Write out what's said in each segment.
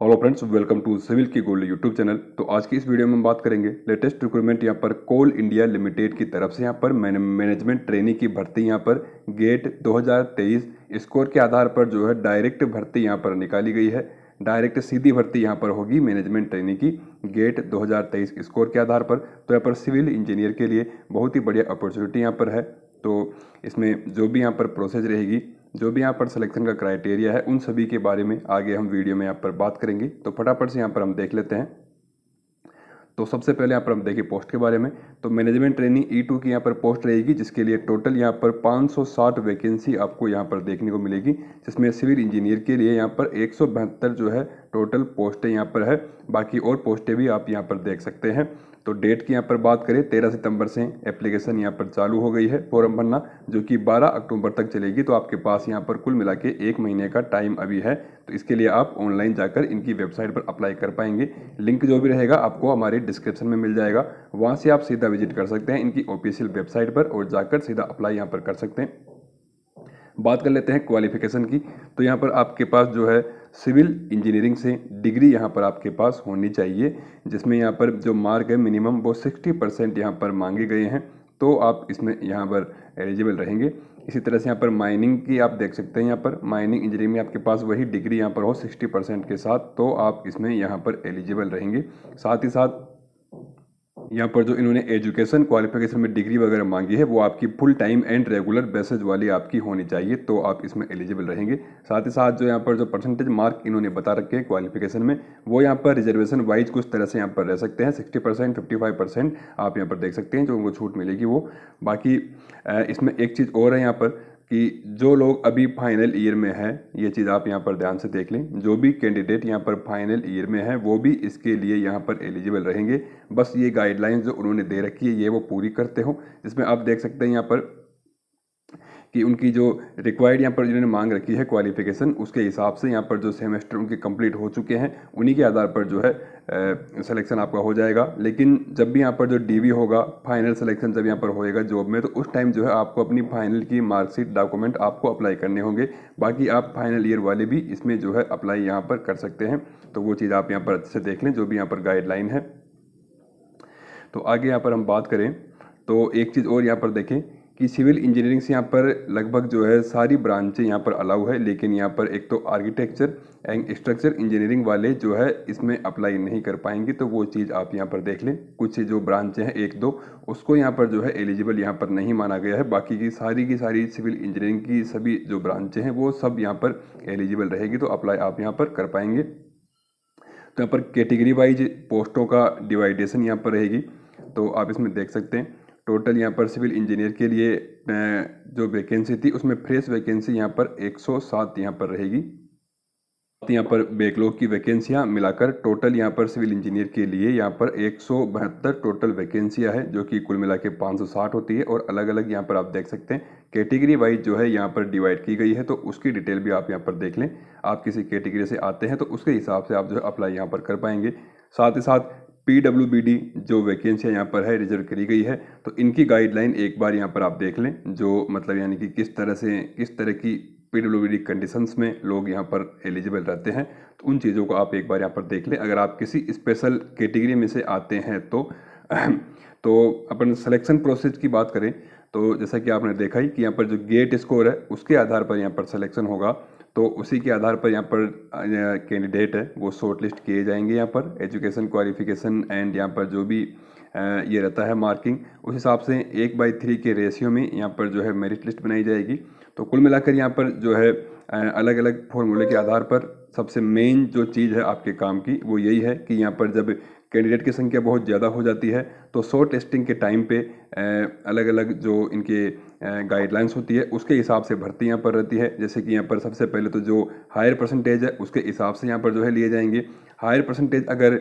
Hello friends welcome to civil की gold YouTube channel तो आज की इस वीडियो में हम बात करेंगे लेटेस्ट रिक्रूटमेंट यहाँ पर कोल इंडिया लिमिटेड की तरफ़ से यहाँ पर मैनेजमेंट ट्रेनिंग की भर्ती यहाँ पर गेट 2023 स्कोर के आधार पर जो है डायरेक्ट भर्ती यहाँ पर निकाली गई है। डायरेक्ट सीधी भर्ती यहाँ पर होगी मैनेजमेंट ट्रेनिंग की गेट 2023 स्कोर के आधार पर। तो यहाँ पर सिविल इंजीनियर के लिए बहुत ही बढ़िया अपॉर्चुनिटी यहाँ पर है। तो इसमें जो भी यहाँ पर प्रोसेस रहेगी जो भी यहाँ पर सिलेक्शन का क्राइटेरिया है उन सभी के बारे में आगे हम वीडियो में यहाँ पर बात करेंगे तो फटाफट से यहाँ पर हम देख लेते हैं तो सबसे पहले यहाँ पर हम देखें पोस्ट के बारे में तो मैनेजमेंट ट्रेनिंग ई टू की यहाँ पर पोस्ट रहेगी जिसके लिए टोटल यहाँ पर 560 वैकेंसी आपको यहाँ पर देखने को मिलेगी जिसमें सिविल इंजीनियर के लिए यहाँ पर एक सौ बहत्तर जो है टोटल पोस्टें यहाँ पर है बाकी और पोस्टें भी आप यहाँ पर देख सकते हैं तो डेट की यहाँ पर बात करें, तेरह सितंबर से एप्लीकेशन यहाँ पर चालू हो गई है फॉर्म भरना, जो कि बारह अक्टूबर तक चलेगी। तो आपके पास यहाँ पर कुल मिला के एक महीने का टाइम अभी है। तो इसके लिए आप ऑनलाइन जाकर इनकी वेबसाइट पर अप्लाई कर पाएँगे। लिंक जो भी रहेगा आपको हमारे डिस्क्रिप्शन में मिल जाएगा। वहाँ से आप सीधा विज़िट कर सकते हैं इनकी ऑफिशियल वेबसाइट पर और जाकर सीधा अप्लाई यहाँ पर कर सकते हैं। बात कर लेते हैं क्वालिफिकेशन की। तो यहाँ पर आपके पास जो है सिविल इंजीनियरिंग से डिग्री यहाँ पर आपके पास होनी चाहिए, जिसमें यहाँ पर जो मार्क है मिनिमम वो सिक्सटी परसेंट यहाँ पर मांगे गए हैं। तो आप इसमें यहाँ पर एलिजिबल रहेंगे। इसी तरह से यहाँ पर माइनिंग की आप देख सकते हैं यहाँ पर। माइनिंग इंजीनियरिंग में आपके पास वही डिग्री यहाँ पर हो सिक्सटी परसेंट के साथ तो आप इसमें यहाँ पर एलिजिबल रहेंगे। साथ ही साथ यहाँ पर जो इन्होंने एजुकेशन क्वालिफिकेशन में डिग्री वगैरह मांगी है, वो आपकी full time and regular basis वाली आपकी होनी चाहिए तो आप इसमें एलिजिबल रहेंगे। साथ ही साथ जो यहाँ पर जो परसेंटेज मार्क इन्होंने बता रखे हैं क्वालिफिकेशन में, वो यहाँ पर रिजर्वेशन वाइज कुछ तरह से यहाँ पर रह सकते हैं। Sixty percent fifty five percent आप यहाँ पर देख सकते हैं, जो उनको छूट मिलेगी वो। बाकी इसमें एक चीज़ और है यहाँ पर कि जो लोग अभी फाइनल ईयर में हैं, ये चीज़ आप यहाँ पर ध्यान से देख लें। जो भी कैंडिडेट यहाँ पर फाइनल ईयर में है, वो भी इसके लिए यहाँ पर एलिजिबल रहेंगे। बस ये गाइडलाइंस जो उन्होंने दे रखी है, ये वो पूरी करते हो। जिसमें आप देख सकते हैं यहाँ पर कि उनकी जो रिक्वायर्ड यहाँ पर जिन्होंने मांग रखी है क्वालिफिकेशन उसके हिसाब से यहाँ पर जो सेमेस्टर उनके कंप्लीट हो चुके हैं, उन्हीं के आधार पर जो है सिलेक्शन आपका हो जाएगा। लेकिन जब भी यहाँ पर जो डीवी होगा फाइनल सिलेक्शन जब यहाँ पर होएगा जॉब में तो उस टाइम जो है आपको अपनी फाइनल की मार्कशीट डॉक्यूमेंट आपको अप्लाई करने होंगे। बाकी आप फाइनल ईयर वाले भी इसमें जो है अप्लाई यहाँ पर कर सकते हैं। तो वो चीज़ आप यहाँ पर अच्छे से देख लें, जो भी यहाँ पर गाइडलाइन है। तो आगे यहाँ पर हम बात करें तो एक चीज़ और यहाँ पर देखें कि सिविल इंजीनियरिंग से यहाँ पर लगभग जो है सारी ब्रांचें यहाँ पर अलाउ है लेकिन यहाँ पर एक तो आर्किटेक्चर एंड स्ट्रक्चर इंजीनियरिंग वाले जो है इसमें अप्लाई नहीं कर पाएँगे तो वो चीज़ आप यहाँ पर देख लें कुछ जो ब्रांचें हैं एक दो उसको यहाँ पर जो है एलिजिबल यहाँ पर नहीं माना गया है बाकी की सारी की सारी सिविल इंजीनियरिंग की सभी जो ब्रांचें हैं वो सब यहाँ पर एलिजिबल रहेगी तो अप्लाई आप यहाँ पर कर पाएँगे तो यहाँ पर कैटेगरी वाइज पोस्टों का डिवाइडेशन यहाँ पर रहेगी तो आप इसमें देख सकते हैं टोटल यहाँ पर सिविल इंजीनियर के लिए जो वैकेंसी थी उसमें फ्रेश वैकेंसी यहाँ पर 107 यहाँ पर रहेगी यहाँ पर बैकलॉग की वैकेंसियाँ मिलाकर टोटल यहाँ पर सिविल इंजीनियर के लिए यहाँ पर एक सौ बहत्तर टोटल वैकेंसियाँ हैं जो कि कुल मिला के होती है और अलग अलग यहाँ पर आप देख सकते हैं कैटेगरी वाइज जो है यहाँ पर डिवाइड की गई है तो उसकी डिटेल भी आप यहाँ पर देख लें आप किसी कैटेगरी से आते हैं तो उसके हिसाब से आप जो है अप्लाई यहाँ पर कर पाएँगे साथ ही साथ पी जो वैकेंसियाँ यहाँ पर है रिज़र्व करी गई है तो इनकी गाइडलाइन एक बार यहाँ पर आप देख लें, जो मतलब यानी कि किस तरह से, किस तरह की पी डब्ल्यू डी कंडीशंस में लोग यहाँ पर एलिजिबल रहते हैं तो उन चीज़ों को आप एक बार यहाँ पर देख लें। अगर आप किसी स्पेशल कैटेगरी में से आते हैं तो तो अपन सिलेक्शन प्रोसेस की बात करें तो जैसा कि आपने देखा ही कि यहाँ पर जो गेट स्कोर है, उसके आधार पर यहाँ पर सिलेक्शन होगा। तो उसी के आधार पर यहाँ पर कैंडिडेट है, वो शॉर्ट लिस्ट किए जाएँगे यहाँ पर एजुकेशन क्वालिफिकेशन एंड यहाँ पर जो भी ये रहता है मार्किंग उस हिसाब से एक बाई थ्री के रेशियो में यहाँ पर जो है मेरिट लिस्ट बनाई जाएगी। तो कुल मिलाकर यहाँ पर जो है अलग अलग फॉर्मूले के आधार पर सबसे मेन जो चीज़ है आपके काम की, वो यही है कि यहाँ पर जब कैंडिडेट की संख्या बहुत ज़्यादा हो जाती है तो सो टेस्टिंग के टाइम पे अलग अलग जो इनके गाइडलाइंस होती है, उसके हिसाब से भर्ती यहाँ पर रहती है। जैसे कि यहाँ पर सबसे पहले तो जो हायर परसेंटेज है, उसके हिसाब से यहाँ पर जो है लिए जाएँगे। हायर परसेंटेज अगर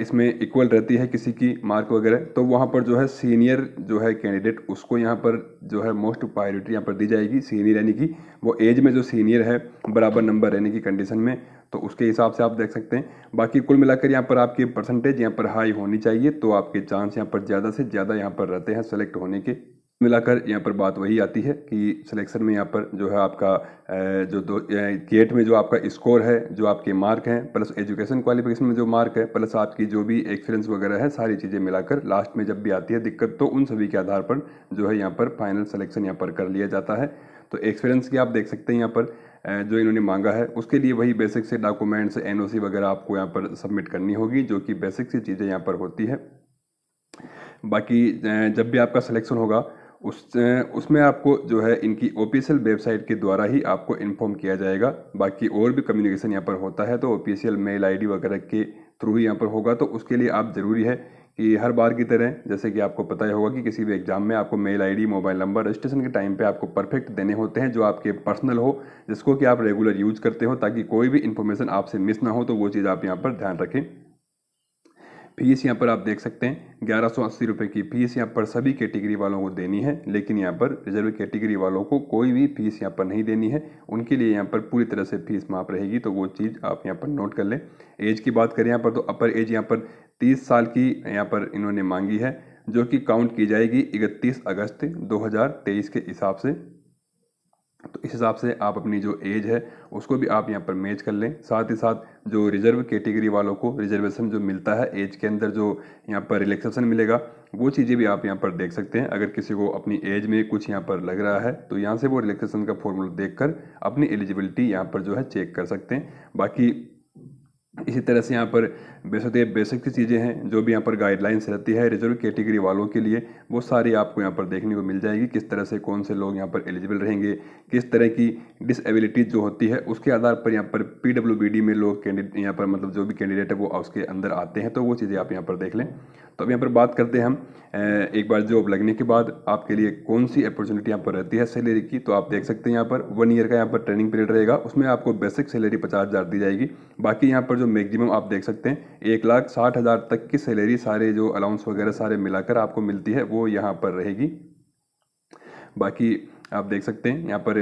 इसमें इक्वल रहती है किसी की मार्क वगैरह तो वहाँ पर जो है सीनियर जो है कैंडिडेट उसको यहाँ पर जो है मोस्ट प्रायोरिटी यहाँ पर दी जाएगी सीनियर यानी कि वो एज में जो सीनियर है, बराबर नंबर रहने की कंडीशन में तो उसके हिसाब से आप देख सकते हैं। बाकी कुल मिलाकर यहाँ पर आपकी परसेंटेज यहाँ पर हाई होनी चाहिए तो आपके चांस यहाँ पर ज़्यादा से ज़्यादा यहाँ पर रहते हैं सेलेक्ट होने के। मिलाकर यहाँ पर बात वही आती है कि सिलेक्शन में यहाँ पर जो है आपका जो दो गेट में जो आपका स्कोर है, जो आपके मार्क हैं प्लस एजुकेशन क्वालिफिकेशन में जो मार्क है प्लस आपकी जो भी एक्सपीरियंस वगैरह है, सारी चीज़ें मिलाकर लास्ट में जब भी आती है दिक्कत तो उन सभी के आधार पर जो है यहाँ पर फाइनल सिलेक्शन यहाँ पर कर लिया जाता है। तो एक्सपीरियंस की आप देख सकते हैं यहाँ पर जो इन्होंने मांगा है, उसके लिए वही बेसिक से डॉक्यूमेंट्स एनओसी वगैरह आपको यहाँ पर सबमिट करनी होगी, जो कि बेसिक सी चीज़ें यहाँ पर होती है। बाकी जब भी आपका सिलेक्शन होगा, उस उसमें आपको जो है इनकी ऑफिशियल वेबसाइट के द्वारा ही आपको इन्फॉर्म किया जाएगा। बाकी और भी कम्युनिकेशन यहाँ पर होता है तो ऑफिशियल मेल आईडी वगैरह के थ्रू ही यहाँ पर होगा तो उसके लिए आप ज़रूरी है कि हर बार की तरह, जैसे कि आपको पता ही होगा कि किसी भी एग्ज़ाम में आपको mail ID mobile number registration के टाइम पे आपको परफेक्ट देने होते हैं, जो आपके पर्सनल हो, जिसको कि आप रेगुलर यूज़ करते हो, ताकि कोई भी इन्फॉर्मेशन आपसे मिस ना हो तो वो चीज़ आप यहाँ पर ध्यान रखें। फ़ीस यहाँ पर आप देख सकते हैं, ग्यारह सौ अस्सी रुपये की फ़ीस यहाँ पर सभी कैटेगरी वालों को देनी है, लेकिन यहाँ पर रिज़र्व कैटेगरी वालों को कोई भी फ़ीस यहाँ पर नहीं देनी है। उनके लिए यहाँ पर पूरी तरह से फ़ीस माफ़ रहेगी तो वो चीज़ आप यहाँ पर नोट कर लें। एज की बात करें यहाँ पर तो अपर एज यहाँ पर तीस साल की यहाँ पर इन्होंने मांगी है, जो कि काउंट की जाएगी इकतीस अगस्त दो हज़ार तेईस के हिसाब से। तो इस हिसाब से आप अपनी जो एज है, उसको भी आप यहाँ पर मैच कर लें। साथ ही साथ जो रिज़र्व कैटेगरी वालों को रिजर्वेशन जो मिलता है एज के अंदर जो यहाँ पर रिलैक्सेशन मिलेगा, वो चीज़ें भी आप यहाँ पर देख सकते हैं। अगर किसी को अपनी एज में कुछ यहाँ पर लग रहा है तो यहाँ से वो रिलैक्सेशन का फॉर्मूला देखकर अपनी एलिजिबिलिटी यहाँ पर जो है चेक कर सकते हैं। बाकी इसी तरह से यहाँ पर बेसते बेसिक सी चीज़ें हैं जो भी यहाँ पर गाइडलाइंस रहती है रिज़र्व कैटेगरी वालों के लिए वो सारी आपको यहाँ पर देखने को मिल जाएगी किस तरह से कौन से लोग यहाँ पर एलिजिबल रहेंगे किस तरह की डिसएबिलिटीज जो होती है उसके आधार पर यहाँ पर पीडब्ल्यूबीडी में लोग कैंडिडेट यहाँ पर मतलब जो भी कैंडिडेट है वो उसके अंदर आते हैं तो वो चीज़ें आप यहाँ पर देख लें तो अब यहाँ पर बात करते हैं हम एक बार जॉब लगने के बाद आपके लिए कौन सी अपॉर्चुनिटी यहाँ पर रहती है सैलरी की तो आप देख सकते हैं यहाँ पर वन ईयर का यहाँ पर ट्रेनिंग पीरियड रहेगा उसमें आपको बेसिक सैलरी पचास हज़ार दी जाएगी बाकी यहाँ पर जो मैक्सिमम आप देख सकते हैं एक लाख साठ हज़ार तक की सैलरी सारे जो अलाउंस वगैरह सारे मिलाकर आपको मिलती है, वो यहाँ पर रहेगी। बाकी आप देख सकते हैं, यहाँ पर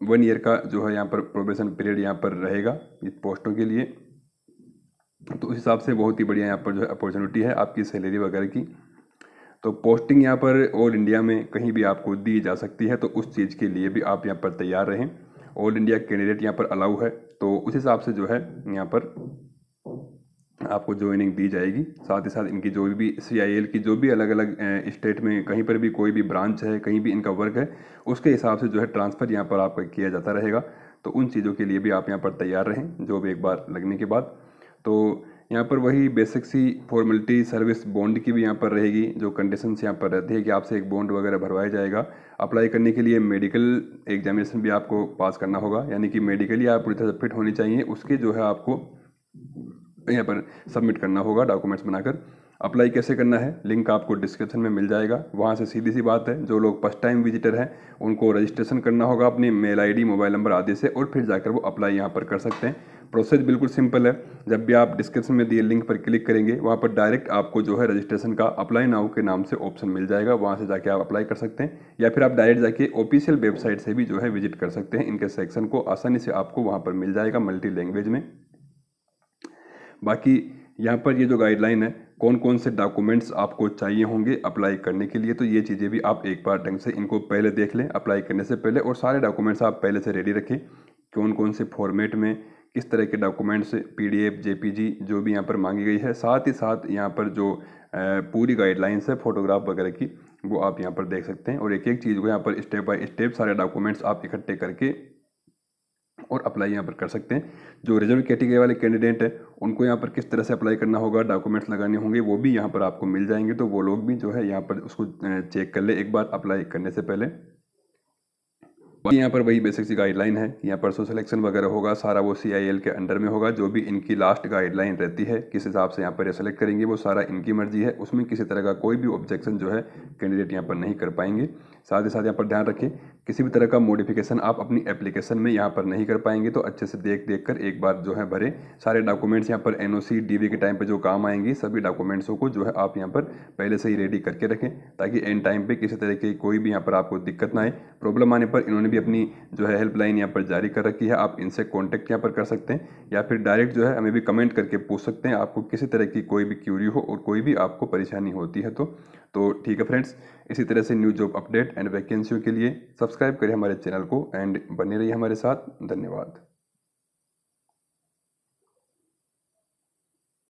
वन ईयर का जो है यहाँ पर प्रोबेशन पीरियड यहाँ पर रहेगा इस पोस्टों के लिए। तो उस हिसाब से बहुत ही बढ़िया यहाँ पर जो है अपॉर्चुनिटी है आपकी सैलरी वगैरह की। तो पोस्टिंग यहाँ पर ऑल इंडिया में कहीं भी आपको दी जा सकती है तो उस चीज़ के लिए भी आप यहाँ पर तैयार रहें। ऑल इंडिया कैंडिडेट यहाँ पर अलाउ है तो उस हिसाब से जो है यहाँ पर आपको ज्वाइनिंग दी जाएगी। साथ ही साथ इनकी जो भी सीआईएल की जो भी अलग अलग स्टेट में कहीं पर भी कोई भी ब्रांच है, कहीं भी इनका वर्क है, उसके हिसाब से जो है ट्रांसफ़र यहाँ पर आपका किया जाता रहेगा। तो उन चीज़ों के लिए भी आप यहाँ पर तैयार रहें, जो भी एक बार लगने के बाद। तो यहाँ पर वही बेसिक सी फॉर्मेलिटी सर्विस बॉन्ड की भी यहाँ पर रहेगी, जो कंडीशंस यहाँ पर रहती है कि आपसे एक बॉन्ड वगैरह भरवाया जाएगा। अप्लाई करने के लिए मेडिकल एग्जामिनेशन भी आपको पास करना होगा, यानी कि मेडिकली आप पूरी तरह फिट होनी चाहिए, उसके जो है आपको यहाँ पर सबमिट करना होगा डॉक्यूमेंट्स बनाकर। अप्लाई कैसे करना है? लिंक आपको डिस्क्रिप्शन में मिल जाएगा। वहाँ से सीधी सी बात है, जो लोग फ़र्स्ट टाइम विजिटर हैं, उनको रजिस्ट्रेशन करना होगा अपनी मेल आईडी मोबाइल नंबर आदि से, और फिर जाकर वो अप्लाई यहाँ पर कर सकते हैं। प्रोसेस बिल्कुल सिंपल है। जब भी आप डिस्क्रिप्शन में दिए लिंक पर क्लिक करेंगे, वहाँ पर डायरेक्ट आपको जो है रजिस्ट्रेशन का अप्लाई नाउ के नाम से ऑप्शन मिल जाएगा। वहाँ से जाके आप अप्लाई कर सकते हैं। या फिर आप डायरेक्ट जाके ऑफिशियल वेबसाइट से भी जो है विज़िट कर सकते हैं। इनके सेक्शन को आसानी से आपको वहाँ पर मिल जाएगा मल्टी लैंग्वेज में। बाकी यहाँ पर ये जो गाइडलाइन है कौन कौन से डॉक्यूमेंट्स आपको चाहिए होंगे अप्लाई करने के लिए तो ये चीज़ें भी आप एक बार ढंग से इनको पहले देख लें अप्लाई करने से पहले और सारे डॉक्यूमेंट्स आप पहले से रेडी रखें। कौन कौन से फॉर्मेट में, किस तरह के डॉक्यूमेंट्स पीडीएफ जेपीजी जो भी यहाँ पर मांगी गई है, साथ ही साथ यहाँ पर जो पूरी गाइडलाइंस है फोटोग्राफ वगैरह की, वो आप यहाँ पर देख सकते हैं। और एक एक चीज़ को यहाँ पर स्टेप बाय स्टेप सारे डॉक्यूमेंट्स आप इकट्ठे करके और अप्लाई यहाँ पर कर सकते हैं। जो रिज़र्व कैटेगरी वाले कैंडिडेट हैं, उनको यहाँ पर किस तरह से अप्लाई करना होगा डॉक्यूमेंट्स लगाने होंगे, वो भी यहाँ पर आपको मिल जाएँगे। तो वो लोग भी जो है यहाँ पर उसको चेक कर ले एक बार अप्लाई करने से पहले। यहाँ पर वही बेसिक सी गाइडलाइन है। यहाँ पर सोशल एक्शन वगैरह होगा, सारा वो सीआईएल के अंडर में होगा। जो भी इनकी लास्ट गाइडलाइन रहती है, किस हिसाब से यहाँ पर सेलेक्ट करेंगे, वो सारा इनकी मर्ज़ी है। उसमें किसी तरह का कोई भी ऑब्जेक्शन जो है कैंडिडेट यहाँ पर नहीं कर पाएँगे। साथ ही साथ यहाँ पर ध्यान रखें किसी भी तरह का मॉडिफिकेशन आप अपनी एप्लीकेशन में यहाँ पर नहीं कर पाएँगे तो अच्छे से देख देख कर एक बार जो है भरे। सारे डॉक्यूमेंट्स यहाँ पर एन ओ के टाइम पर जो काम आएँगी, सभी डॉक्यूमेंट्सों को जो है आप यहाँ पर पहले से ही रेडी करके रखें, ताकि एंड टाइम पर किसी तरह की कोई भी यहाँ पर आपको दिक्कत ना आए। प्रॉब्लम आने पर इन्होंने भी अपनी जो है हेल्पलाइन यहाँ पर जारी कर रखी है, आप इनसे कॉन्टैक्ट यहाँ पर कर सकते हैं, या फिर डायरेक्ट जो है हमें भी कमेंट करके पूछ सकते हैं, आपको किसी तरह की कोई भी क्यूरी हो और कोई भी आपको परेशानी होती है तो तो ठीक है फ्रेंड्स इसी तरह से न्यू जॉब अपडेट एंड वैकेंसियों के लिए सब्सक्राइब करें हमारे चैनल को एंड बने रहिए हमारे साथ। धन्यवाद।